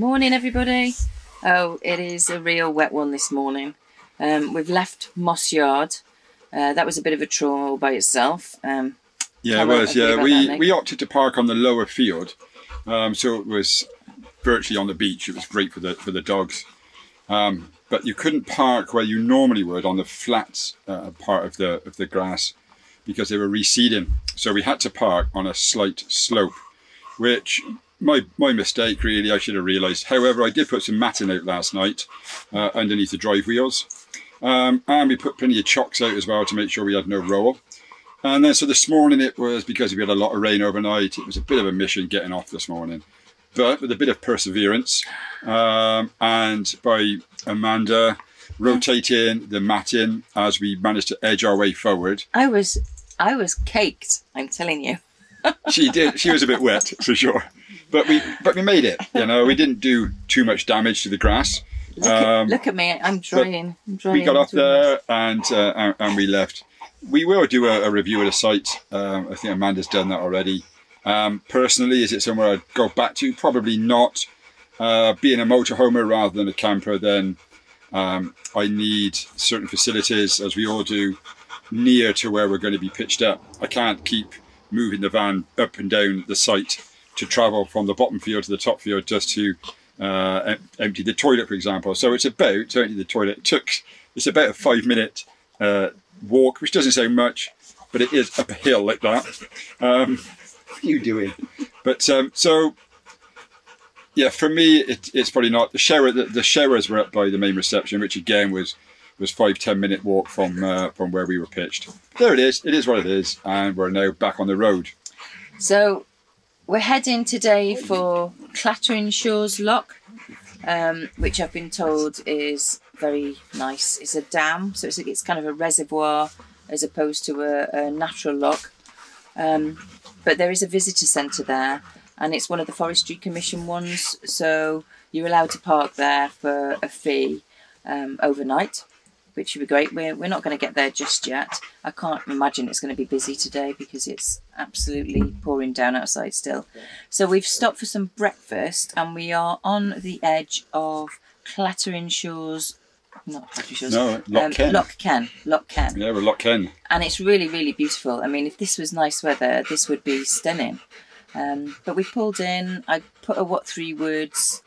Morning, everybody. Oh, it is a real wet one this morning. Um, we've left Moss Yard. Uh, that was a bit of a all by itself. Um, Yeah, it was. Yeah, we that, we opted to park on the lower field, um, so it was virtually on the beach. It was great for the for the dogs, um, but you couldn't park where you normally would on the flat uh, part of the of the grass because they were reseeding. So we had to park on a slight slope, which my my mistake really. I should have realised. However, I did put some matting out last night uh, underneath the drive wheels, um, and we put plenty of chocks out as well to make sure we had no roll. And then so this morning it was because we had a lot of rain overnight. It was a bit of a mission getting off this morning, but with a bit of perseverance um, and by Amanda rotating the matting as we managed to edge our way forward. I was, I was caked. I'm telling you. She did. She was a bit wet for sure, but we but we made it. You know, we didn't do too much damage to the grass. Look, at, Um, look at me. I'm drying. I'm we got off to a mess. there and, uh, and and we left. We will do a, a review of the site. Um, I think Amanda's done that already. Um, personally, is it somewhere I'd go back to? Probably not. Uh, being a motorhomer rather than a camper, then um, I need certain facilities, as we all do, near to where we're going to be pitched up. I can't keep moving the van up and down the site to travel from the bottom field to the top field just to uh, empty the toilet, for example. So it's about to empty the toilet. It took it's about a five minute uh, walk, which doesn't sound much, but it is up a hill like that. Um, what are you doing? But um, so yeah, for me, it, it's probably not the shower. The, the showers were up by the main reception, which again was was five ten minute walk from uh, from where we were pitched. There it is. It is what it is, and we're now back on the road. So we're heading today for Clatteringshaws Loch, um, which I've been told is very nice. It's a dam, so it's, it's kind of a reservoir as opposed to a, a natural loch. Um, but there is a visitor centre there, and it's one of the Forestry Commission ones, so you're allowed to park there for a fee um, overnight. Which would be great. We're, we're not going to get there just yet. I can't imagine it's going to be busy today because it's absolutely pouring down outside still. So we've stopped for some breakfast and we are on the edge of Clatteringshaws, not Clatteringshaws, No, Loch Ken. Loch Ken, Loch Ken. Yeah, we're Loch Ken. And it's really, really beautiful. I mean, if this was nice weather, this would be stunning. Um, but we pulled in, I put a what three words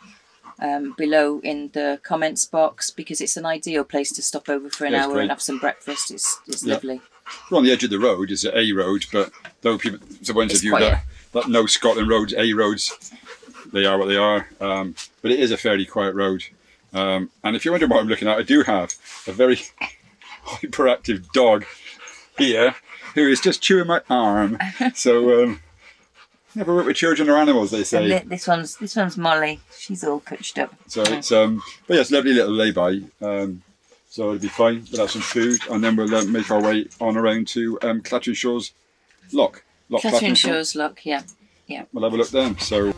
um, below in the comments box because it's an ideal place to stop over for an Yeah, hour great. and have some breakfast. It's, it's Yeah. lovely. We're on the edge of the road. It's a road, but though people, the ones of you that, that know Scotland roads, A roads, they are what they are. Um, but it is a fairly quiet road. Um, and if you're wondering what I'm looking at, I do have a very hyperactive dog here who is just chewing my arm. So um, never work with children or animals, they say. thi- this one's this one's Molly. She's all coached up. So it's um, but yeah, it's a lovely little lay-by. Um, so it'll be fine. We'll have some food, and then we'll uh, make our way on around to um, Clattering Shores Lock. Lock Clattering Lock, yeah. Yeah. We'll have a look then. So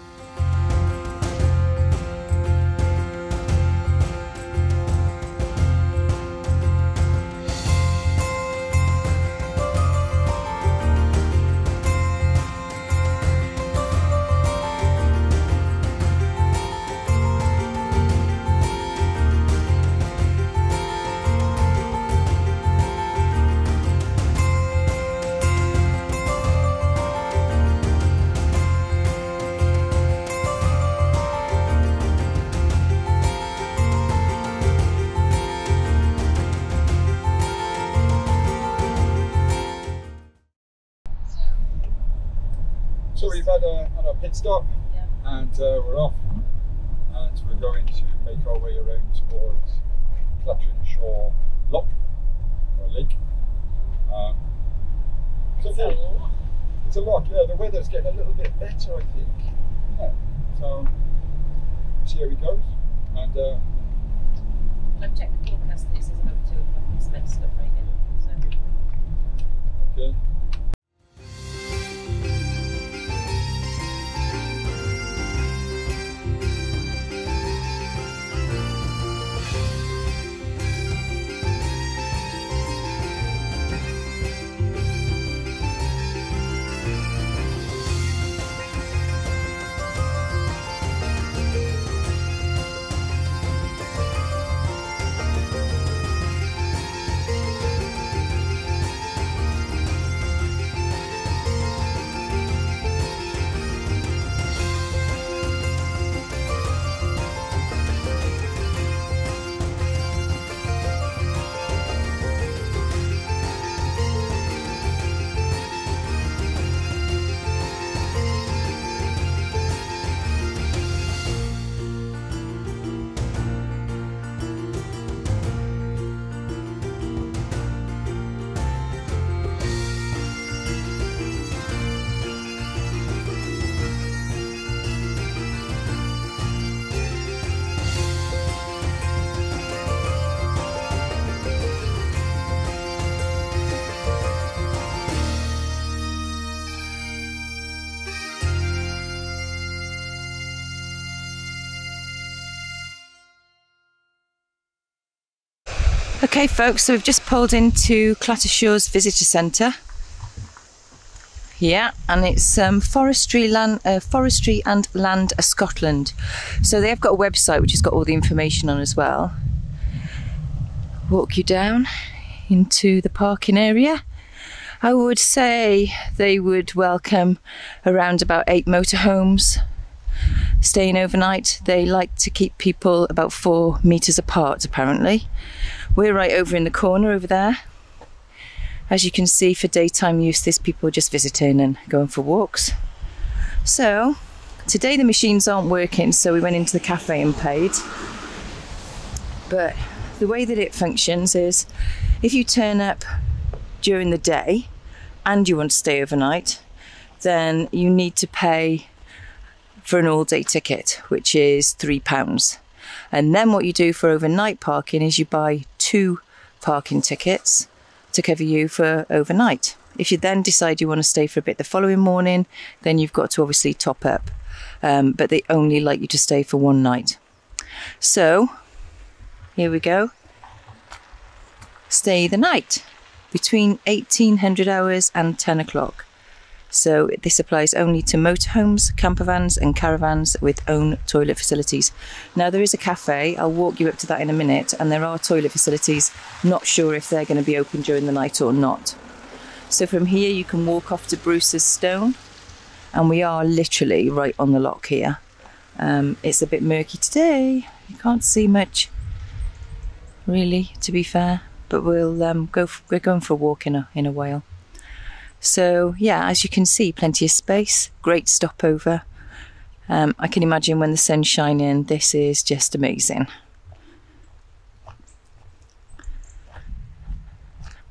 a, a stop Yeah. and uh, we're off and we're going to make our way around towards Clattering Shore Lock or Lake. Um, so yeah, it's a lot, yeah. The weather's getting a little bit better, I think. Yeah. So see how it goes. And uh, I've checked the forecast and it says about two o'clock it's meant to stop raining. So. okay. Okay, folks, so we've just pulled into Clattershaw's Visitor Centre. Yeah, and it's um, Forestry Land, uh, Forestry and Land Scotland. So they have got a website which has got all the information on as well. Walk you down into the parking area. I would say they would welcome around about eight motorhomes staying overnight. They like to keep people about four metres apart, apparently. We're right over in the corner over there. As you can see, for daytime use, there's people are just visiting and going for walks. So, today the machines aren't working, so we went into the cafe and paid. But the way that it functions is if you turn up during the day and you want to stay overnight, then you need to pay for an all day ticket, which is £3. And then what you do for overnight parking is you buy two parking tickets to cover you for overnight. If you then decide you want to stay for a bit the following morning, then you've got to obviously top up. Um, but they only like you to stay for one night. So, here we go. Stay the night between 1800 hours and 10 o'clock. So this applies only to motorhomes, campervans, and caravans with own toilet facilities. Now there is a cafe. I'll walk you up to that in a minute, and there are toilet facilities. Not sure if they're going to be open during the night or not. So from here you can walk off to Bruce's Stone, and we are literally right on the loch here. Um, it's a bit murky today. You can't see much, really, to be fair. But we'll um, go. We're going for a walk in a in a while. So, yeah, as you can see, plenty of space, great stopover. Um, I can imagine when the sun's shining, this is just amazing.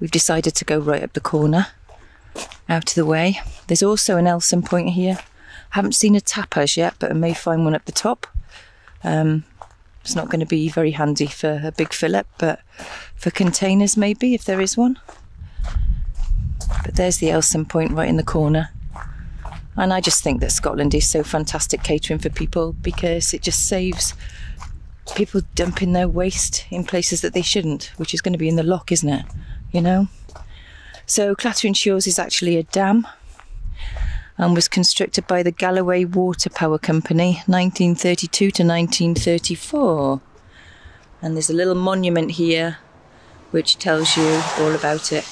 We've decided to go right up the corner, out of the way. There's also an Elsan point here. I haven't seen a tapas yet, but I may find one up the top. Um, it's not going to be very handy for a big fillet, but for containers, maybe, if there is one. But there's the Elsan Point right in the corner. And I just think that Scotland is so fantastic catering for people because it just saves people dumping their waste in places that they shouldn't, which is going to be in the loch, isn't it? You know? So Clatteringshaws is actually a dam and was constructed by the Galloway Water Power Company 1932 to 1934. And there's a little monument here which tells you all about it.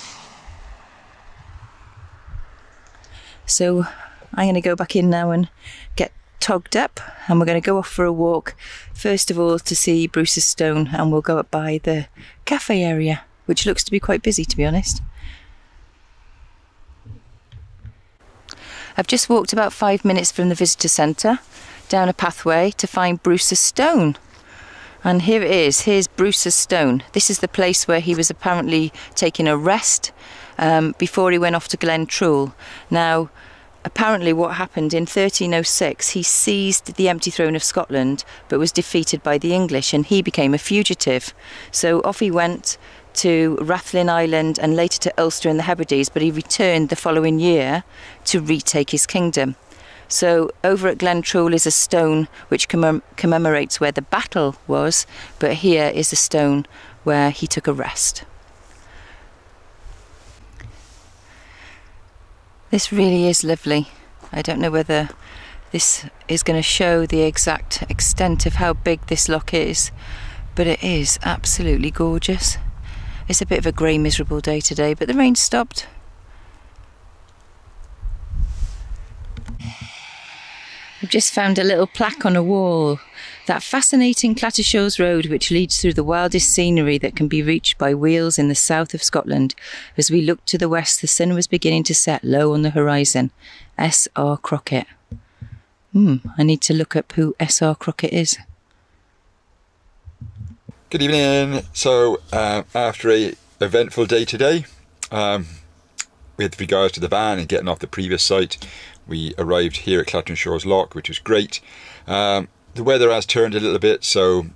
So I'm going to go back in now and get togged up and we're going to go off for a walk. First of all, to see Bruce's Stone, and we'll go up by the cafe area, which looks to be quite busy to be honest. I've just walked about five minutes from the visitor centre down a pathway to find Bruce's Stone. And here it is. Here's Bruce's Stone. This is the place where he was apparently taking a rest um, before he went off to Glentrool. Now, apparently, what happened in 1306, he seized the empty throne of Scotland but was defeated by the English and he became a fugitive. So off he went to Rathlin Island and later to Ulster in the Hebrides, but he returned the following year to retake his kingdom. So over at Glentrool is a stone which commem- commemorates where the battle was, but here is a stone where he took a rest. This really is lovely. I don't know whether this is going to show the exact extent of how big this loch is, but it is absolutely gorgeous. It's a bit of a grey, miserable day today, but the rain stopped. I've just found a little plaque on a wall that fascinating Clattershaws Road, which leads through the wildest scenery that can be reached by wheels in the south of Scotland. As we looked to the west, the sun was beginning to set low on the horizon. S.R. Crockett. Hmm, I need to look up who S.R. Crockett is. Good evening. So, uh, after a eventful day today, um, with regards to the van and getting off the previous site, we arrived here at Clattershaw's Lock, which was great. Um, the weather has turned a little bit, so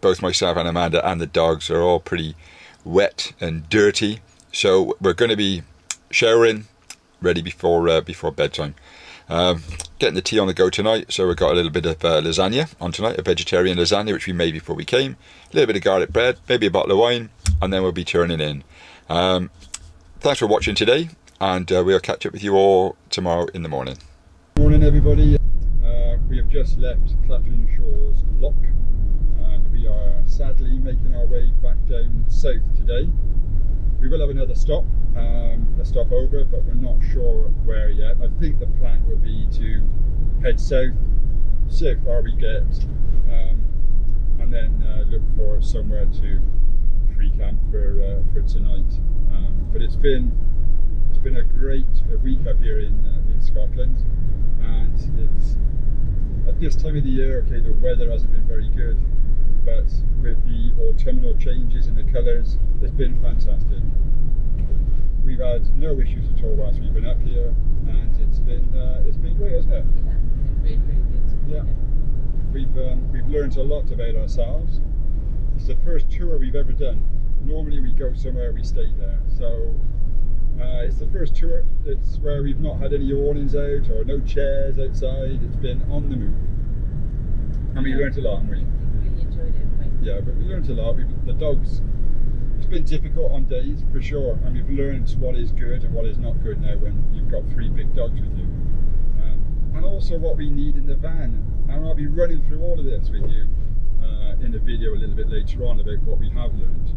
both myself and Amanda and the dogs are all pretty wet and dirty. So we're going to be showering, ready before uh, before bedtime. Um, getting the tea on the go tonight, so we've got a little bit of uh, lasagna on tonight, a vegetarian lasagna which we made before we came, a little bit of garlic bread, maybe a bottle of wine, and then we'll be turning in. Um, thanks for watching today, and uh, we'll catch up with you all tomorrow in the morning. Morning, everybody. Uh, we have just left Clatrin Shores Lock, and we are sadly making our way back down south today. We will have another stop, um, a stop over, but we're not sure where yet. I think the plan would be to head south, see how far we get, um, and then uh, look for somewhere to free camp for uh, for tonight. Um, but it's been been a great week up here in uh, in Scotland, and it's at this time of the year. Okay, the weather hasn't been very good, but with the autumnal changes in the colours, it's been fantastic. We've had no issues at all whilst we've been up here, and it's been uh, it's been great, hasn't it? Yeah, really, really good. Yeah. We've um, we've learned a lot about ourselves. It's the first tour we've ever done. Normally we go somewhere, we stay there. So uh, it's the first tour. that's where we've not had any awnings out or no chairs outside. It's been on the move, and we Yeah. learned a lot, haven't we? We really enjoyed it. Yeah, but we learned a lot. We've, the dogs. It's been difficult on days for sure, and we've learned what is good and what is not good now when you've got three big dogs with you, um, and also what we need in the van. And I'll be running through all of this with you uh, in a video a little bit later on about what we have learned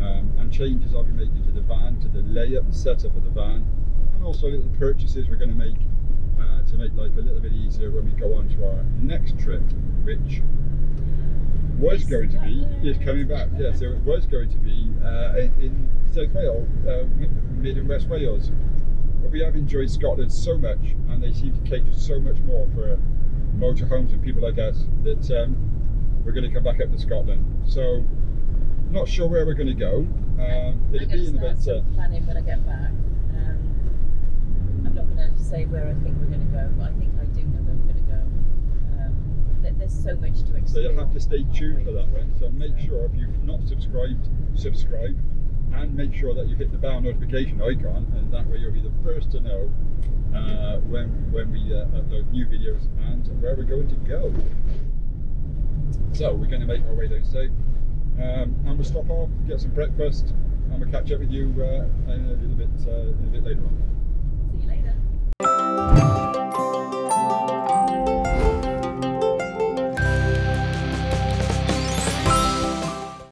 um, and changes I'll be making to the van, to the layout and setup of the van, and also little purchases we're going to make uh, to make life a little bit easier when we go on to our next trip, which was going to be is coming back. Yeah, so it was going to be uh, in, in South Wales, uh, mid and West Wales. But we have enjoyed Scotland so much, and they seem to cater so much more for motorhomes and people like us that um, we're going to come back up to Scotland. So, not sure where we're going to go. Um, it'll gonna be in about. Uh, planning when I get back. Um, I'm not going to say where I think we're going to go, but I think I do know where we're going to go. Um, there- there's so much to explore. So you'll have to stay tuned for that one. So make sure if you've not subscribed, subscribe, and make sure that you hit the bell notification icon, and that way you'll be the first to know uh, when when we uh, upload new videos and where we're going to go. So we're going to make our way down south, um, and we'll stop off, get some breakfast, and we'll catch up with you uh, in a little bit uh, a bit later on. See you later.